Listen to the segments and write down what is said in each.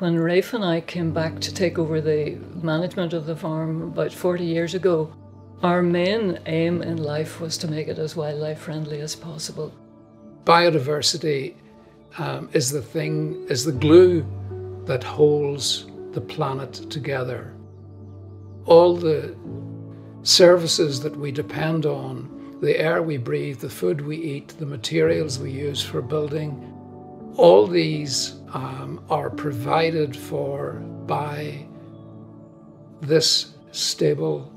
When Ralph and I came back to take over the management of the farm about 40 years ago, our main aim in life was to make it as wildlife friendly as possible. Biodiversity um, is the thing, is the glue that holds the planet together. All the services that we depend on, the air we breathe, the food we eat, the materials we use for building, all these um, are provided for by this stable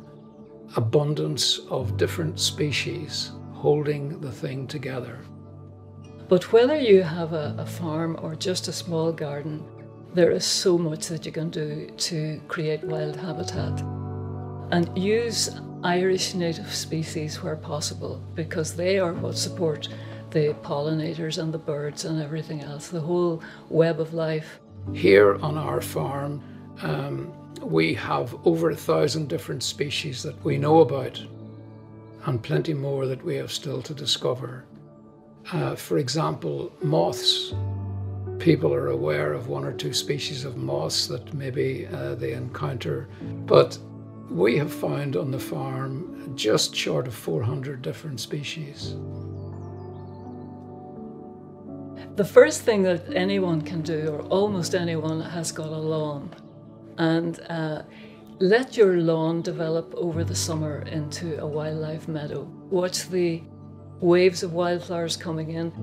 abundance of different species holding the thing together. But whether you have a, a, farm or just a small garden, there is so much that you can do to create wild habitat. And use Irish native species where possible because they are what support the pollinators and the birds and everything else, the whole web of life. Here on our farm, um, we have over a thousand different species that we know about, and plenty more that we have still to discover. Uh, for example, moths. People are aware of one or two species of moths that maybe uh, they encounter, but we have found on the farm just short of 400 different species. The first thing that anyone can do, or almost anyone, has got a lawn. And uh, let your lawn develop over the summer into a wildlife meadow. Watch the waves of wildflowers coming in.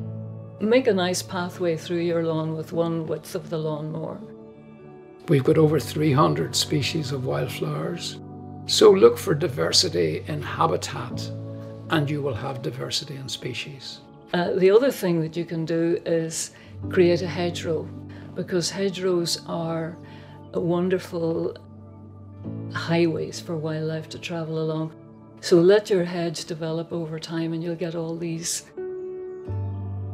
Make a nice pathway through your lawn with one width of the lawnmower. We've got over 300 species of wildflowers. So look for diversity in habitat and you will have diversity in species. Uh, the other thing that you can do is create a hedgerow because hedgerows are wonderful highways for wildlife to travel along. So let your hedge develop over time and you'll get all these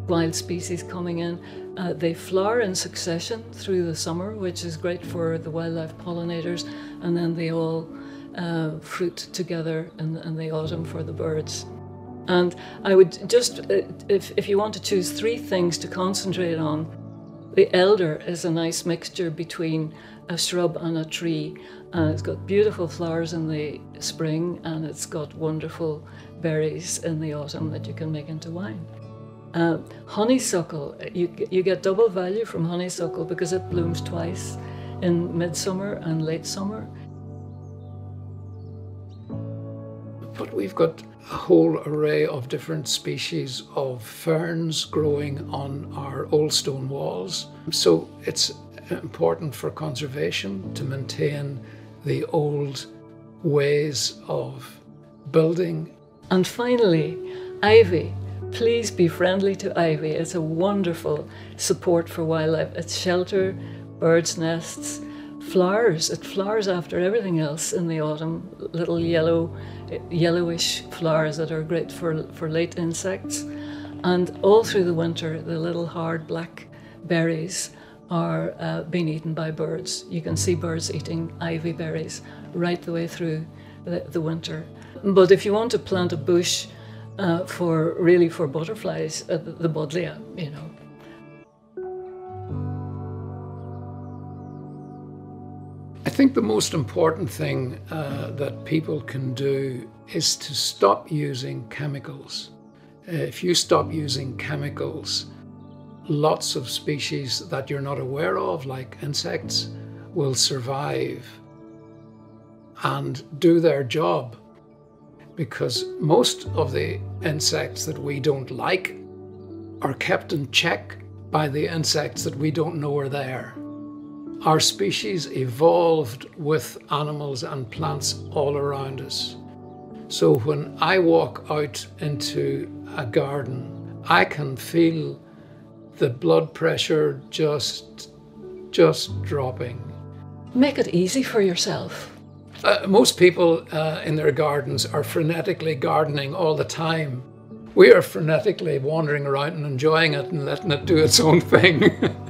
wild species coming in. Uh, they flower in succession through the summer, which is great for the wildlife pollinators, and then they all uh, fruit together in, in, the autumn for the birds. And I would just, uh, if, if you want to choose three things to concentrate on, the elder is a nice mixture between a shrub and a tree. And it's got beautiful flowers in the spring and it's got wonderful berries in the autumn that you can make into wine. Uh, honeysuckle, you, you get double value from honeysuckle because it blooms twice in midsummer and late summer. But we've got a whole array of different species of ferns growing on our old stone walls. So it's important for conservation to maintain the old ways of building. And finally, ivy. Please be friendly to ivy. It's a wonderful support for wildlife. It's shelter, birds' nests, flowers. It flowers after everything else in the autumn. Little yellow, yellowish flowers that are great for, for late insects. And all through the winter, the little hard black berries are uh, being eaten by birds. You can see birds eating ivy berries right the way through the, the winter. But if you want to plant a bush uh, for really for butterflies, uh, the, buddleia, you know. I think the most important thing uh, that people can do is to stop using chemicals. Uh, if you stop using chemicals, lots of species that you're not aware of, like insects, will survive and do their job. Because most of the insects that we don't like are kept in check by the insects that we don't know are there. Our species evolved with animals and plants all around us. So when I walk out into a garden, I can feel the blood pressure just just dropping. Make it easy for yourself. Uh, most people uh, in their gardens are frenetically gardening all the time. We are frenetically wandering around and enjoying it and letting it do its own thing.